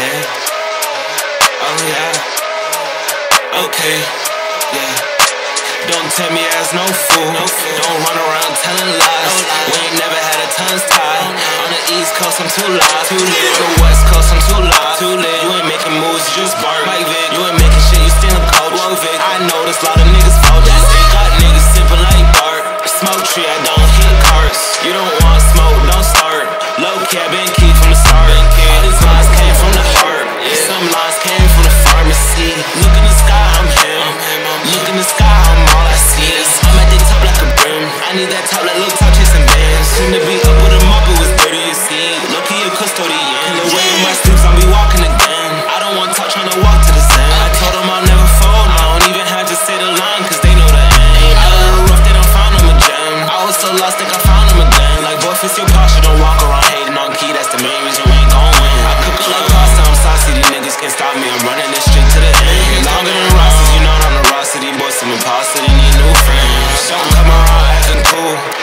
Yeah. Oh yeah. Okay. Yeah. Don't tell me as no fool. Don't run around telling lies. We ain't never had a tongues tied. On the East Coast, I'm too live. Too lit. On I need that top like little top chasing bands.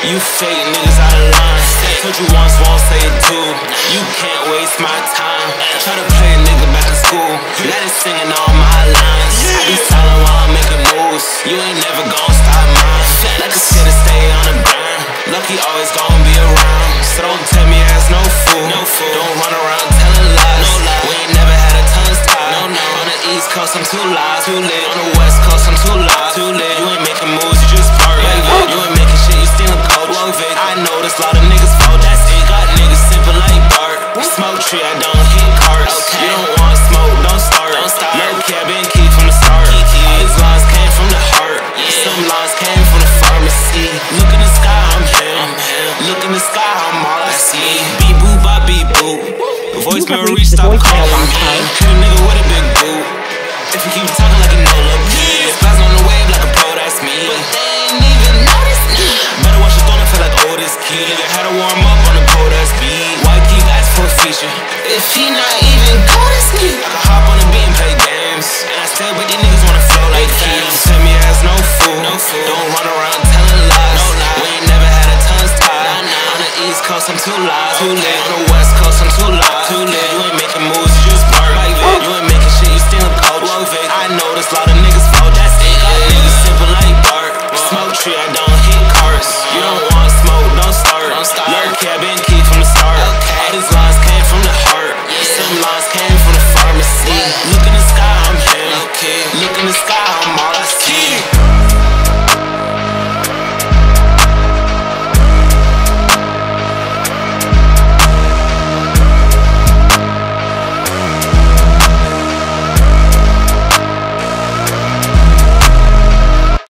You fake niggas out of line. Told you once, won't say it too. You can't waste my time. Try to play a nigga back in school. Let it singing all my lines. I be silent while I'm making moves. You ain't never gon' stop mine. Like a skater, stay on the grind. Lucky always gon' be around. So don't tell me as no fool. No fool. Don't run around telling lies. No lies. We ain't never had a tongues tied. No, no. On the East Coast, I'm too live. Too lit. On the West Coast, I'm too live. Too lit. You ain't making moves, tree, I don't hit carts. Okay. You don't want smoke, don't start. Don't start. Low key, key from the start. Key, key. All these lines came from the heart. Yeah. Some lines came from the pharmacy. Look in the sky, I'm him. I'm him. Look in the sky, I'm all I see. Beep boop, I beep boop. The voicemail reached stop calling me. Hit a nigga with a big boot. If he not even go to me, I can hop on the beat and play games. And I still with these niggas wanna flow like hams. Tell me as no fool. no fool. Don't run around telling lies. No lies. We ain't never had a tongue tied. Nah, nah. On the East Coast, I'm too live. Too okay. lit. On the West Coast, I'm too live. Too lit. You ain't making moves, you just bark like. Oh. You ain't making shit, you stealing cold. Love it. I know this lot of niggas fall. That's it. Got niggas simple like Bart. Smoke tree, I don't hit cars. You don't want